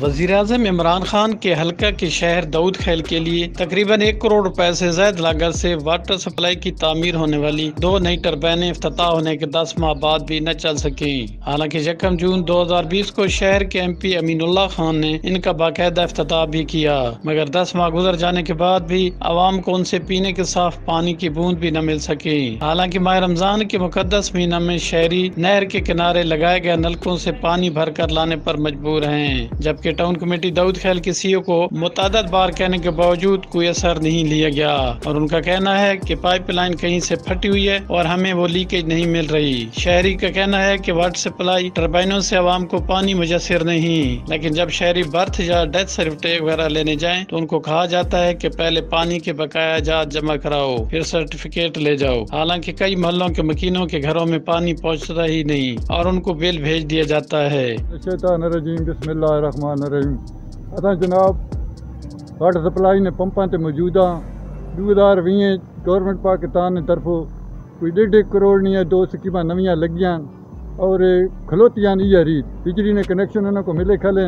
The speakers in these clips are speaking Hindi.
वज़ीर अजम इमरान खान के हल्का के शहर दाऊद खेल के लिए तकरीबन एक करोड़ रुपए से ज़्यादा लागत से वाटर सप्लाई की तामीर होने वाली दो नई टर्बाइने अफ्ताह होने के दस माह बाद भी न चल सकी। हालाँकि यकम जून 2020 को शहर के एम पी अमीनुल्लाह खान ने इनका बाकायदा अफ्ताह भी किया, मगर दस माह गुजर जाने के बाद भी आवाम को उनसे पीने के साफ़ पानी की बूंद भी न मिल सकी। हालाँकि माह रमज़ान के मुकदस महीना में शहरी नहर के किनारे लगाए गए नलकों से पानी भर कर लाने पर मजबूर हैं, जबकि कि टाउन कमेटी दाऊद खैल के सीओ को मुताद बार कहने के बावजूद कोई असर नहीं लिया गया। और उनका कहना है कि पाइपलाइन कहीं से फटी हुई है और हमें वो लीकेज नहीं मिल रही। शहरी का कहना है कि वाटर सप्लाई टर्बाइनों से आवाम को पानी मुजसर नहीं। लेकिन जब शहरी बर्थ या डेथ सर्टिफिकेट वगैरह लेने जाए तो उनको कहा जाता है की पहले पानी के बकाया जात जमा कराओ, फिर सर्टिफिकेट ले जाओ। हालाँकि कई मोहल्लों के मकीनों के घरों में पानी पहुँचता ही नहीं और उनको बिल भेज दिया जाता है। रहीम असां जनाब वाटर सप्लाई ने पंपां ते मौजूद हाँ दो हज़ार वीह गौरमेंट पाकिस्तान तरफों कोई डेढ़ करोड़ नहीं दो स्कीम नवियाँ लगियाँ और खलोतियाँ इहा रीत, बिजली ने कनेक्शन उन्होंने को मिले खले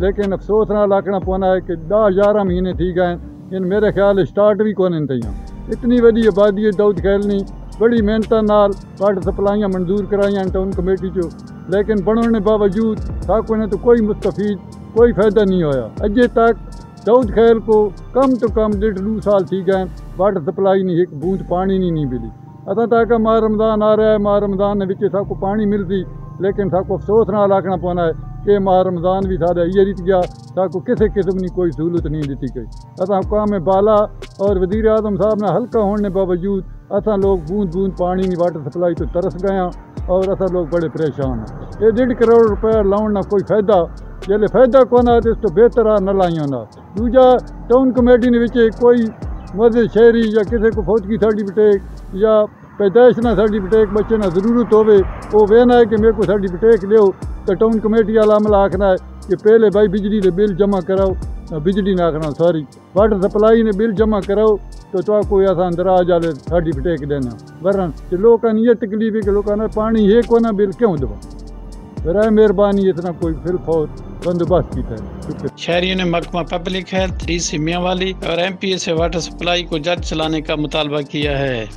लेकिन अफसोस नाल आखना पवंदा है कि दह यारहं महीने थी गए इन मेरे ख्याल स्टार्ट भी कोन तईं इतनी वही आबादी दाऊद खैलनी बड़ी मेहनत नाल वाटर सप्लाइयाँ मंजूर कराइया टाउन कमेटी चो। लेकिन बनने बावजूद, साको ने तो कोई मुस्तफीद कोई फ़ायदा नहीं होया। अजे तक दाऊद खैल को कम तो कम डेढ़ दो साल थी गए, वाटर सप्लाई नहीं एक, बूंद पानी नहीं नहीं मिली। असां तक माह रमज़ान आ रहा है माह रमज़ान विच साको पानी मिलती लेकिन साको अफसोस नाल आखना पौना है कि माह रमज़ान भी साढ़ा इहे रीत गया साको किसी किस्म की कोई सहूलत नहीं दी गई। असां हुकाम बाला और वज़ीर आज़म साहब ने हल्का होने बावजूद असा लोग बूंद बूंद पानी की वाटर सप्लाई तो तरस गए और असा लोग बड़े परेशान हैं ये डेढ़ करोड़ रुपया लाने का कोई फ़ायदा जैसे फ़ायदा कौन है तो इसको बेहतर आ न लाई होना दूजा टाउन कमेटी ने कोई मदद शहरी या किसी को फौज की सर्टिफिकेट या पैदाइश ना सर्टिफिकेट बच्चे ना ज़रूरत हो वो वेना है कि मेरे को सर्टिफिकेट लियो तो टाउन कमेटी वाला अमल आखना है कि पहले भाई बिजली के बिल जमा कराओ, बिजली ने आखना सॉरी वाटर सप्लाई ने बिल जमा कराओ तो तो कोई असां दराज वाले सर्टिफिकेट देना। वरन लोगों ये तकलीफ़ है कि लोगों ने पानी है को बिल क्यों दबा बर मेहरबानी इतना कोई फिल बंदोबस्त की है शहरियों ने महकमा पब्लिक हेल्थ, थ्री सी मियाँ वाली और एम पी ए से वाटर सप्लाई को जल्द चलाने का मुतालबा किया है।